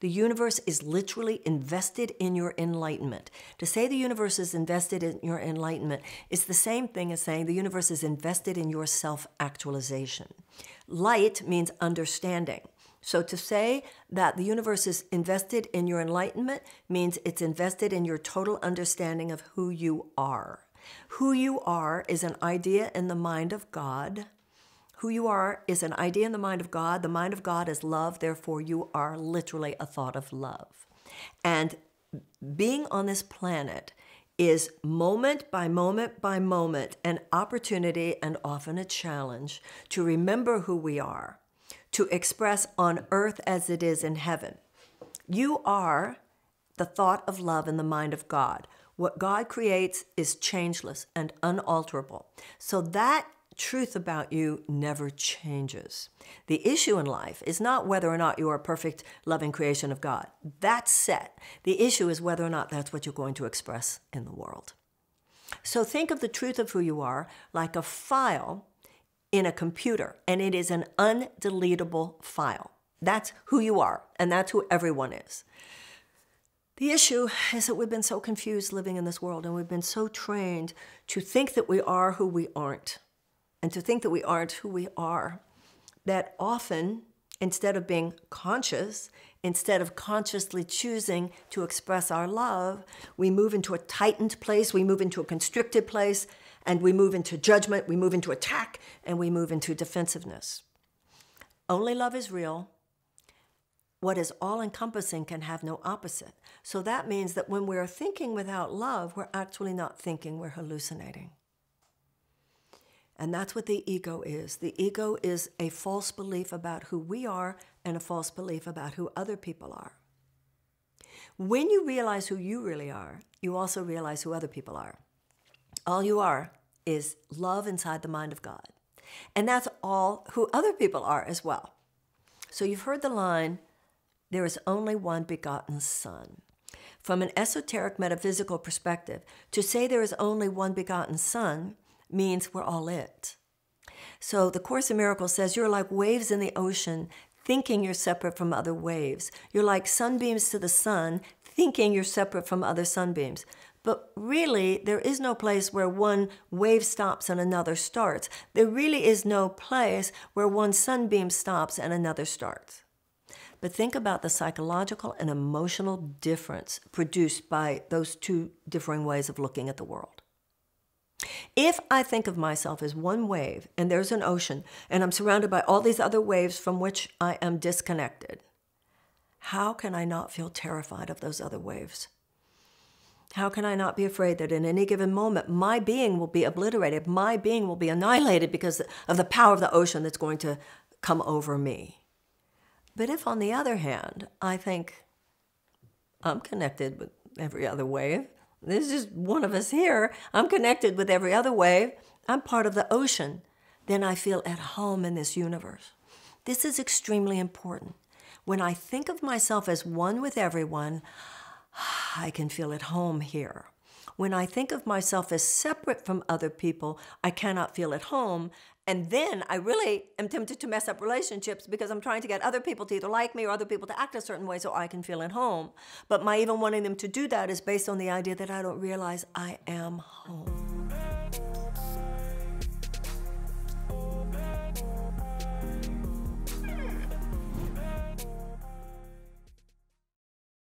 The universe is literally invested in your enlightenment. To say the universe is invested in your enlightenment is the same thing as saying the universe is invested in your self actualization. Light means understanding. So to say that the universe is invested in your enlightenment means it's invested in your total understanding of who you are. Who you are is an idea in the mind of God. Who you are is an idea in the mind of God. The mind of God is love, therefore, you are literally a thought of love. And being on this planet is moment by moment by moment an opportunity and often a challenge to remember who we are, to express on earth as it is in heaven. You are the thought of love in the mind of God. What God creates is changeless and unalterable. So that truth about you never changes. The issue in life is not whether or not you are a perfect, loving creation of God. That's set. The issue is whether or not that's what you're going to express in the world. So think of the truth of who you are like a file in a computer, and it is an undeletable file. That's who you are, and that's who everyone is. The issue is that we've been so confused living in this world, and we've been so trained to think that we are who we aren't and to think that we aren't who we are, that often, instead of being conscious, instead of consciously choosing to express our love, we move into a tightened place, we move into a constricted place, and we move into judgment, we move into attack, and we move into defensiveness. Only love is real. What is all encompassing can have no opposite. So that means that when we're thinking without love, we're actually not thinking, we're hallucinating. And that's what the ego is. The ego is a false belief about who we are and a false belief about who other people are. When you realize who you really are, you also realize who other people are. All you are is love inside the mind of God. And that's all who other people are as well. So you've heard the line, there is only one begotten Son. From an esoteric metaphysical perspective, to say there is only one begotten Son means we're all it. So the Course in Miracles says you're like waves in the ocean, thinking you're separate from other waves. You're like sunbeams to the sun, thinking you're separate from other sunbeams. But really, there is no place where one wave stops and another starts. There really is no place where one sunbeam stops and another starts. But think about the psychological and emotional difference produced by those two differing ways of looking at the world. If I think of myself as one wave and there's an ocean and I'm surrounded by all these other waves from which I am disconnected, how can I not feel terrified of those other waves? How can I not be afraid that in any given moment my being will be obliterated, my being will be annihilated because of the power of the ocean that's going to come over me? But if, on the other hand, I think I'm connected with every other wave, there's just one of us here. I'm connected with every other wave. I'm part of the ocean. Then I feel at home in this universe. This is extremely important. When I think of myself as one with everyone, I can feel at home here. When I think of myself as separate from other people, I cannot feel at home. And then I really am tempted to mess up relationships because I'm trying to get other people to either like me or other people to act a certain way so I can feel at home. But my even wanting them to do that is based on the idea that I don't realize I am home.